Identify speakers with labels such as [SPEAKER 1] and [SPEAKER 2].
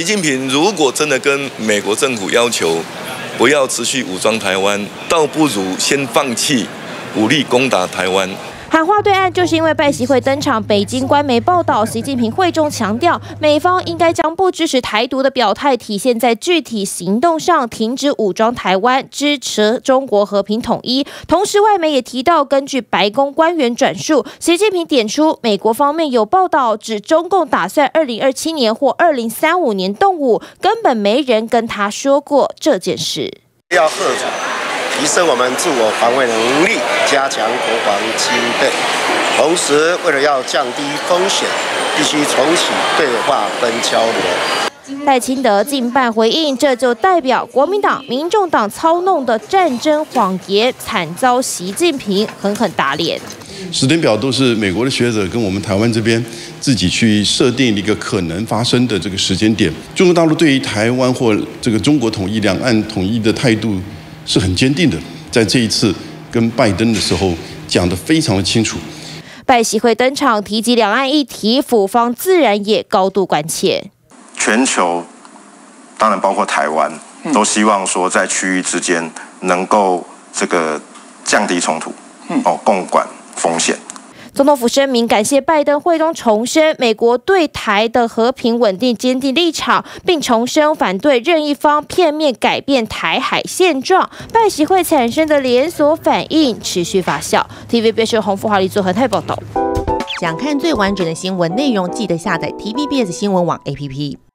[SPEAKER 1] 习近平如果真的跟美国政府要求不要持续武装台湾，倒不如先放弃武力攻打台湾。
[SPEAKER 2] 喊话对岸，就是因为拜习会登场。北京官媒报道，习近平会中强调，美方应该将不支持台独的表态体现在具体行动上，停止武装台湾，支持中国和平统一。同时，外媒也提到，根据白宫官员转述，习近平点出，美国方面有报道指中共打算二零二七年或二零三五年动武，根本没人跟他说过这件事。
[SPEAKER 3] 要贺主。提升我们自我防卫能力，加强国防经费。同时，为了要降低风险，必须重启对话跟交流。
[SPEAKER 2] 戴清德近半回应，这就代表国民党、民众党操弄的战争谎言，惨遭习近平狠狠打脸。
[SPEAKER 4] 时间表都是美国的学者跟我们台湾这边自己去设定一个可能发生的这个时间点。中国大陆对于台湾或这个中国统一、两岸统一的态度。是很坚定的，在这一次跟拜登的时候讲得非常的清楚。
[SPEAKER 2] 拜习会登场，提及两岸议题，府方自然也高度关切。
[SPEAKER 5] 全球当然包括台湾，都希望说在区域之间能够这个降低冲突，哦，共管风险。
[SPEAKER 2] 总统府声明感谢拜登会中重申美国对台的和平稳定坚定立场，并重申反对任意方片面改变台海现状。拜习会产生的连锁反应持续发酵。TVBS 洪富华丽做和泰报道。
[SPEAKER 6] 想看最完整的新闻内容，记得下载 TVBS 新闻网 APP。